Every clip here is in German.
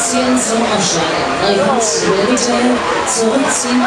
Zurückziehen zum. Neuholz, Militär, zurückziehen.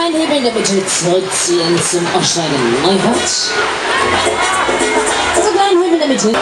So kleinen Hebel in der Mitte zurückziehen zum Aussteigen. Neuholz. So kleinen Hebel in der Mitte.